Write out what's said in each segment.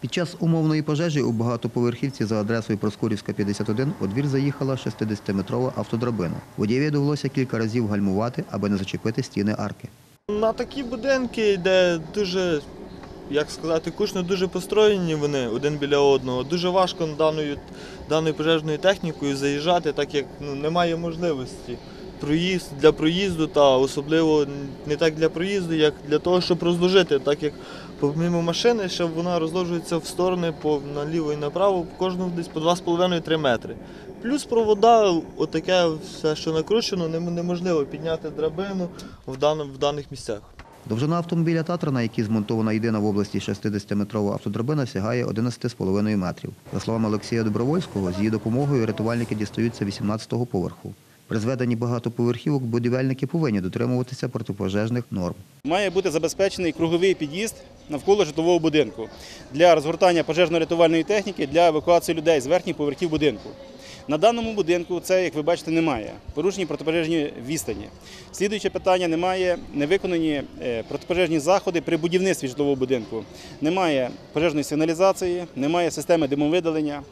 Під час умовної пожежі у багатоповерхівці за адресою Проскурівська, 51 у двір заїхала 60-метрова автодрабина. Водієві довелося кілька разів гальмувати, аби не зачепити стіни арки. На такі будинки, де дуже, як сказати, кучно дуже построєні вони один біля одного. Дуже важко даною, даною пожежною технікою заїжджати, так як ну, немає можливості. Проїзд для проїзду, та особливо не так для проїзду, як для того, щоб розложити, так як помимо машини, ще вона розложується в сторони по наліво і направо, кожного десь по 2,5-3 метри. Плюс провода, отаке все, що накручено, неможливо підняти драбину в, даному, в даних місцях. Довжина автомобіля «Татра», на якій змонтована єдина в області 60-метрова автодрабина, сягає 11,5 метрів. За словами Олексія Добровольського, з її допомогою рятувальники дістаються 18-го поверху. При зведенні багатоповерхівок будівельники повинні дотримуватися протипожежних норм. Має бути забезпечений круговий під'їзд навколо житлового будинку для розгортання пожежно-рятувальної техніки для евакуації людей з верхніх поверхів будинку. На даному будинку це, як ви бачите, немає. Порушені протипожежні відстані. Слідуюче питання немає невиконані е, протипожежні заходи при будівництві житлового будинку. Немає пожежної сигналізації, немає системи димовидалення,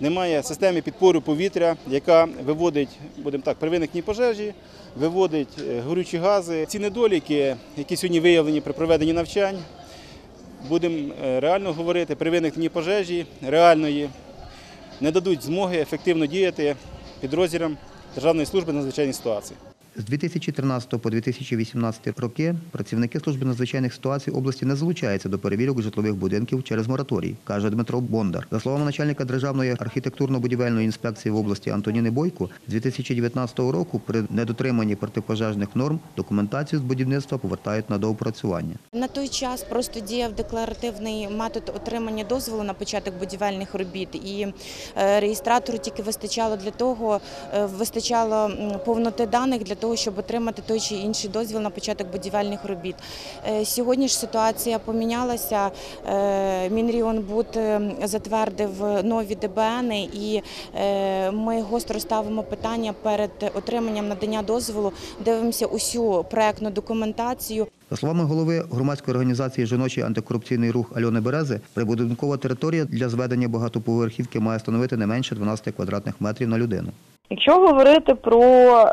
немає системи підпору повітря, яка виводить, будемо так, при виникні пожежі, виводить е, горючі гази. Ці недоліки, які сьогодні виявлені при проведенні навчань, будемо е, реально говорити, при виникненні пожежі реальної, не дадуть змоги ефективно діяти підрозділам Державної служби надзвичайних ситуацій. З 2013 по 2018 роки працівники служби надзвичайних ситуацій області не залучаються до перевірок житлових будинків через мораторій, каже Дмитро Бондар. За словами начальника Державної архітектурно-будівельної інспекції в області Антоніни Бойко, з 2019 року при недотриманні протипожежних норм документацію з будівництва повертають на доопрацювання. На той час просто діяв декларативний метод отримання дозволу на початок будівельних робіт, і е, реєстратору тільки вистачало для того, е, вистачало повноти даних для того, щоб отримати той чи інший дозвіл на початок будівельних робіт. Е, Сьогодні ж ситуація помінялася. Е, Мінріонбуд е, затвердив нові ДБН, і ми гостро ставимо питання перед отриманням надання дозволу. Дивимося усю проектну документацію. За словами голови громадської організації Жіночий антикорупційний рух Альони Берези, прибудинкова територія для зведення багатоповерхівки має становити не менше 12 квадратних метрів на людину. Якщо говорити про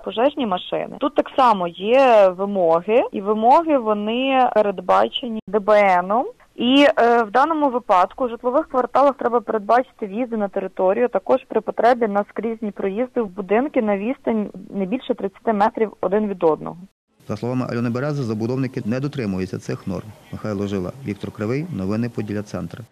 пожежні машини, тут так само є вимоги, і вимоги вони передбачені ДБНом. І е, в даному випадку в житлових кварталах треба передбачити в'їзди на територію, також при потребі на скрізні проїзди в будинки на відстань не більше 30 метрів один від одного. За словами Альони Берези, забудовники не дотримуються цих норм. Михайло Жила, Віктор Кривий. Новини Поділля Центр.